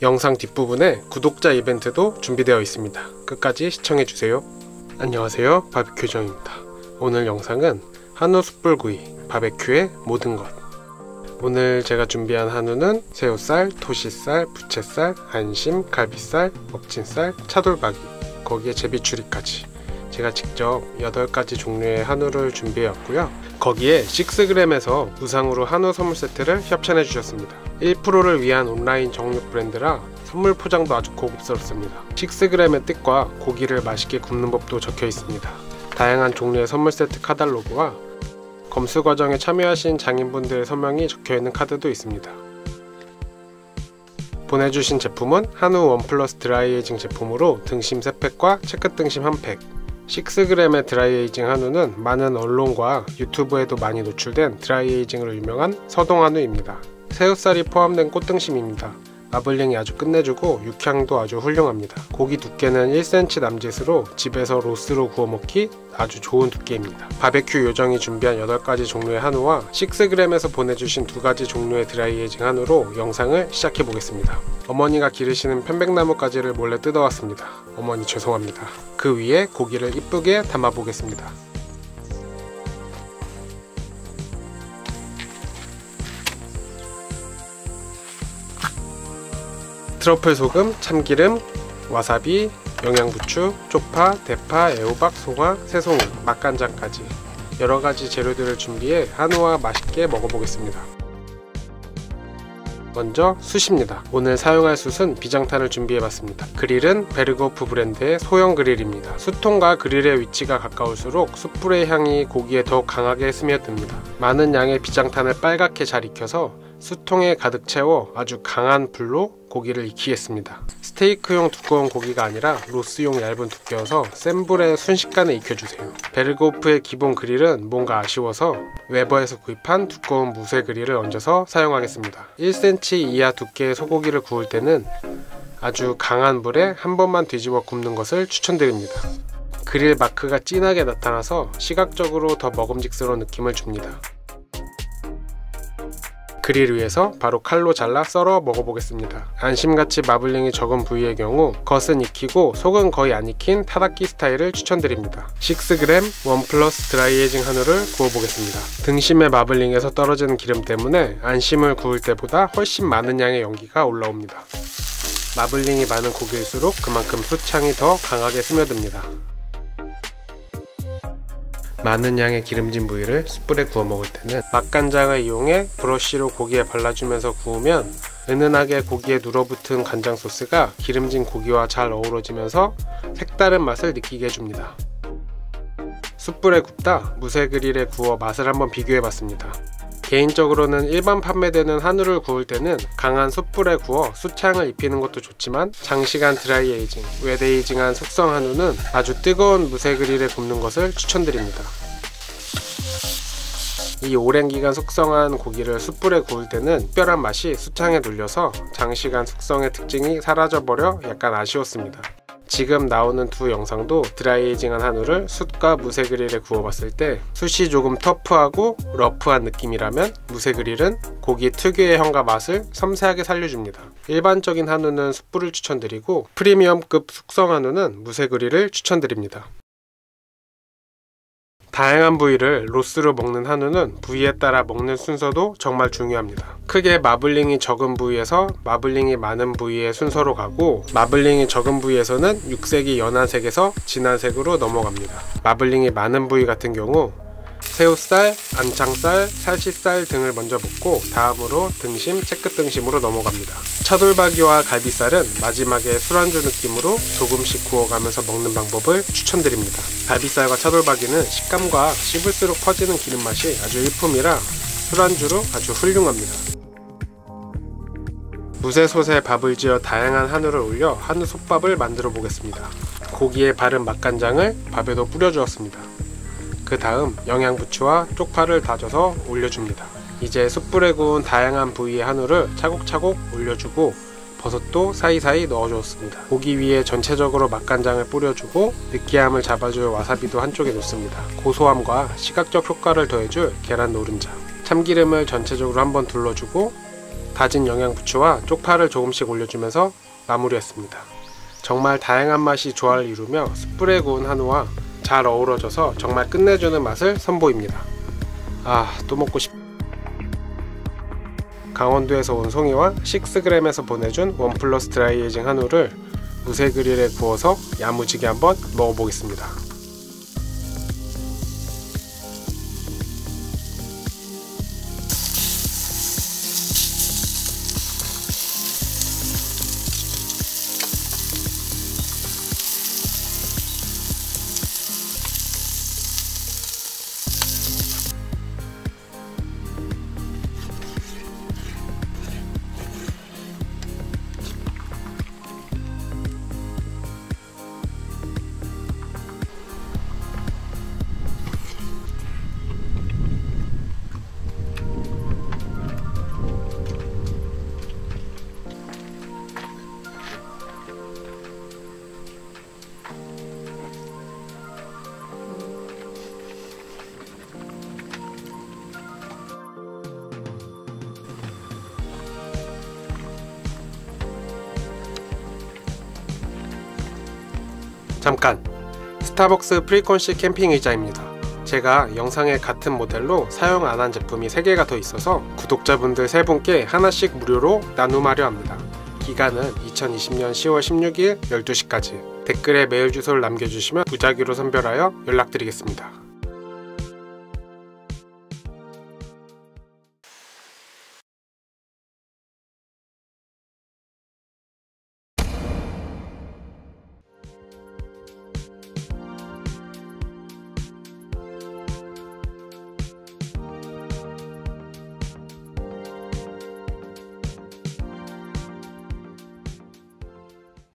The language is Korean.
영상 뒷부분에 구독자 이벤트도 준비되어 있습니다. 끝까지 시청해주세요. 안녕하세요. 바비큐정입니다. 오늘 영상은 한우 숯불구이 바베큐의 모든 것 오늘 제가 준비한 한우는 새우살, 토시살, 부채살, 안심, 갈비살, 먹진살, 차돌박이 거기에 제비추리까지 제가 직접 8가지 종류의 한우를 준비해왔고요. 거기에 6g에서 무상으로 한우 선물 세트를 협찬해 주셨습니다. 1%를 위한 온라인 정육 브랜드라 선물 포장도 아주 고급스럽습니다. 6g의 뜻과 고기를 맛있게 굽는 법도 적혀 있습니다. 다양한 종류의 선물 세트 카탈로그와 검수 과정에 참여하신 장인분들의 서명이 적혀 있는 카드도 있습니다. 보내주신 제품은 한우 원 플러스 dry aging 제품으로 등심 3팩과 채끝 등심 1팩 6g의 dry aging 한우는 많은 언론과 유튜브에도 많이 노출된 dry aging으로 유명한 서동 한우입니다. 새우살이 포함된 꽃등심입니다. 마블링이 아주 끝내주고 육향도 아주 훌륭합니다. 고기 두께는 1cm 남짓으로 집에서 로스로 구워 먹기 아주 좋은 두께입니다. 바베큐 요정이 준비한 8가지 종류의 한우와 6g에서 보내주신 2가지 종류의 드라이에이징 한우로 영상을 시작해 보겠습니다. 어머니가 기르시는 편백나무 가지를 몰래 뜯어왔습니다. 어머니 죄송합니다. 그 위에 고기를 이쁘게 담아 보겠습니다. 트러플 소금, 참기름, 와사비, 영양부추, 쪽파, 대파, 애호박, 송화, 새송이, 맛간장까지 여러가지 재료들을 준비해 한우와 맛있게 먹어보겠습니다. 먼저 숯입니다. 오늘 사용할 숯은 비장탄을 준비해봤습니다. 그릴은 베르고프 브랜드의 소형 그릴입니다. 숯통과 그릴의 위치가 가까울수록 숯불의 향이 고기에 더욱 강하게 스며듭니다. 많은 양의 비장탄을 빨갛게 잘 익혀서 숯통에 가득 채워 아주 강한 불로 고기를 익히겠습니다. 스테이크용 두꺼운 고기가 아니라 로스용 얇은 두께여서 센 불에 순식간에 익혀주세요. 베르고프의 기본 그릴은 뭔가 아쉬워서 웨버에서 구입한 두꺼운 무쇠 그릴을 얹어서 사용하겠습니다. 1cm 이하 두께의 소고기를 구울 때는 아주 강한 불에 한 번만 뒤집어 굽는 것을 추천드립니다. 그릴 마크가 진하게 나타나서 시각적으로 더 먹음직스러운 느낌을 줍니다. 그릴 위에서 바로 칼로 잘라 썰어 먹어보겠습니다. 안심같이 마블링이 적은 부위의 경우 겉은 익히고 속은 거의 안 익힌 타다키 스타일을 추천드립니다. 6g 원 플러스 dry aging 한우를 구워보겠습니다. 등심의 마블링에서 떨어지는 기름 때문에 안심을 구울 때보다 훨씬 많은 양의 연기가 올라옵니다. 마블링이 많은 고기일수록 그만큼 수창이 더 강하게 스며듭니다. 많은 양의 기름진 부위를 숯불에 구워 먹을 때는 맛간장을 이용해 브러쉬로 고기에 발라주면서 구우면 은은하게 고기에 눌어붙은 간장 소스가 기름진 고기와 잘 어우러지면서 색다른 맛을 느끼게 해줍니다. 숯불에 굽다 무쇠 그릴에 구워 맛을 한번 비교해봤습니다. 개인적으로는 일반 판매되는 한우를 구울 때는 강한 숯불에 구워 숯향을 입히는 것도 좋지만 장시간 드라이 에이징, 웨데이징한 숙성 한우는 아주 뜨거운 무쇠 그릴에 굽는 것을 추천드립니다. 이 오랜 기간 숙성한 고기를 숯불에 구울 때는 특별한 맛이 숯향에 눌려서 장시간 숙성의 특징이 사라져버려 약간 아쉬웠습니다. 지금 나오는 두 영상도 dry aging한 한우를 숯과 무쇠 그릴에 구워봤을 때 숯이 조금 터프하고 rough한 느낌이라면 무쇠 그릴은 고기 특유의 향과 맛을 섬세하게 살려줍니다. 일반적인 한우는 숯불을 추천드리고 프리미엄급 숙성 한우는 무쇠 그릴을 추천드립니다. 다양한 부위를 로스로 먹는 한우는 부위에 따라 먹는 순서도 정말 중요합니다. 크게 마블링이 적은 부위에서 마블링이 많은 부위의 순서로 가고 마블링이 적은 부위에서는 육색이 연한색에서 진한색으로 넘어갑니다. 마블링이 많은 부위 같은 경우 새우살, 안창살, 살치살 등을 먼저 붓고 다음으로 등심, 채끝 등심으로 넘어갑니다. 차돌박이와 갈비살은 마지막에 술안주 느낌으로 조금씩 구워가면서 먹는 방법을 추천드립니다. 갈비살과 차돌박이는 식감과 씹을수록 퍼지는 기름 맛이 아주 일품이라 술안주로 아주 훌륭합니다. 무쇠솥에 밥을 지어 다양한 한우를 올려 한우 솥밥을 만들어 보겠습니다. 고기에 바른 맛간장을 밥에도 뿌려 주었습니다. 그 다음 영양부추와 쪽파를 다져서 올려줍니다. 이제 숯불에 구운 다양한 부위의 한우를 차곡차곡 올려주고 버섯도 사이사이 넣어주었습니다. 고기 위에 전체적으로 맛간장을 뿌려주고 느끼함을 잡아줄 와사비도 한쪽에 놓습니다. 고소함과 시각적 효과를 더해줄 계란 노른자 참기름을 전체적으로 한번 둘러주고 다진 영양부추와 쪽파를 조금씩 올려주면서 마무리했습니다. 정말 다양한 맛이 조화를 이루며 숯불에 구운 한우와 잘 어우러져서 정말 끝내주는 맛을 선보입니다. 아, 또 먹고 싶... 강원도에서 온 송이와 식스그램에서 보내준 원 플러스 드라이에이징 한우를 무쇠 그릴에 구워서 야무지게 한번 먹어보겠습니다. 잠깐! 스타벅스 frequency 캠핑 의자입니다. 제가 영상에 같은 모델로 사용 안 한 제품이 3개가 더 있어서 구독자분들 3분께 하나씩 무료로 나눔하려 합니다. 기간은 2020년 10월 16일 12시까지 댓글에 메일 주소를 남겨주시면 무작위로 선별하여 연락드리겠습니다.